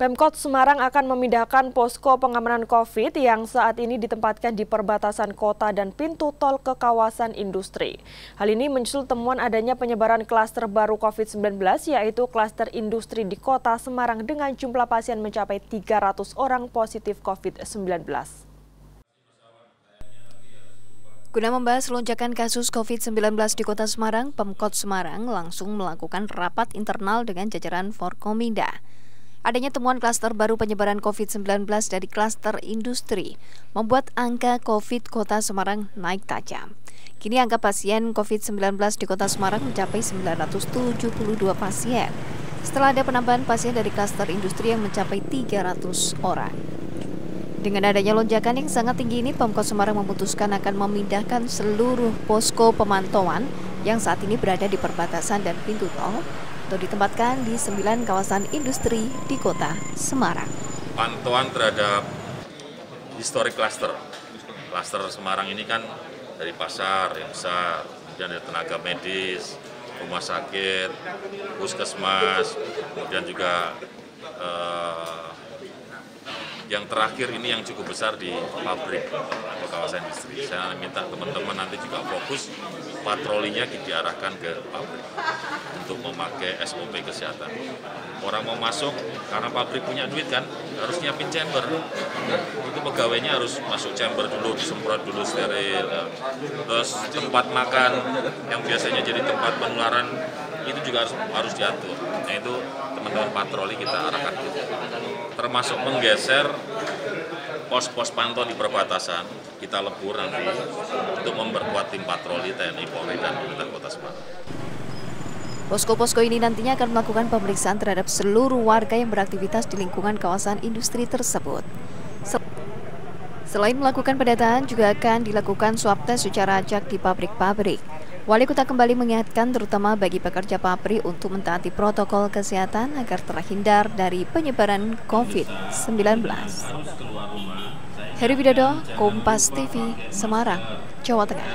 Pemkot Semarang akan memindahkan posko pengamanan COVID yang saat ini ditempatkan di perbatasan kota dan pintu tol ke kawasan industri. Hal ini menyusul temuan adanya penyebaran klaster baru COVID-19 yaitu klaster industri di kota Semarang dengan jumlah pasien mencapai 300 orang positif COVID-19. Guna membahas lonjakan kasus COVID-19 di Kota Semarang, Pemkot Semarang langsung melakukan rapat internal dengan jajaran Forkominda. Adanya temuan klaster baru penyebaran COVID-19 dari klaster industri membuat angka COVID Kota Semarang naik tajam. Kini angka pasien COVID-19 di Kota Semarang mencapai 972 pasien. Setelah ada penambahan pasien dari klaster industri yang mencapai 300 orang. Dengan adanya lonjakan yang sangat tinggi ini, Pemkot Semarang memutuskan akan memindahkan seluruh posko pemantauan yang saat ini berada di perbatasan dan pintu tol atau ditempatkan di sembilan kawasan industri di kota Semarang. Pantauan terhadap historic cluster. Cluster Semarang ini kan dari pasar yang besar, kemudian ada tenaga medis, rumah sakit, puskesmas, kemudian juga eh, yang terakhir ini yang cukup besar di pabrik atau kawasan industri. Saya minta teman-teman nanti juga fokus patrolinya diarahkan ke pabrik untuk memakai SOP kesehatan. Orang mau masuk karena pabrik punya duit kan harus nyiapin chamber. Itu pegawainya harus masuk chamber dulu, disemprot dulu steril. Terus tempat makan yang biasanya jadi tempat penularan itu juga harus harus diatur. Nah itu teman-teman patroli kita arahkan termasuk menggeser pos-pos pantau di perbatasan kita lebur nanti untuk memperkuat tim patroli TNI Polri dan pemerintah Kota Semarang. Posko-posko ini nantinya akan melakukan pemeriksaan terhadap seluruh warga yang beraktivitas di lingkungan kawasan industri tersebut. Selain melakukan pendataan, juga akan dilakukan swab test secara acak di pabrik-pabrik. Wali kota kembali mengingatkan terutama bagi pekerja pabrik untuk mentaati protokol kesehatan agar terhindar dari penyebaran COVID-19. Heri Widodo, Kompas TV, Semarang, Jawa Tengah.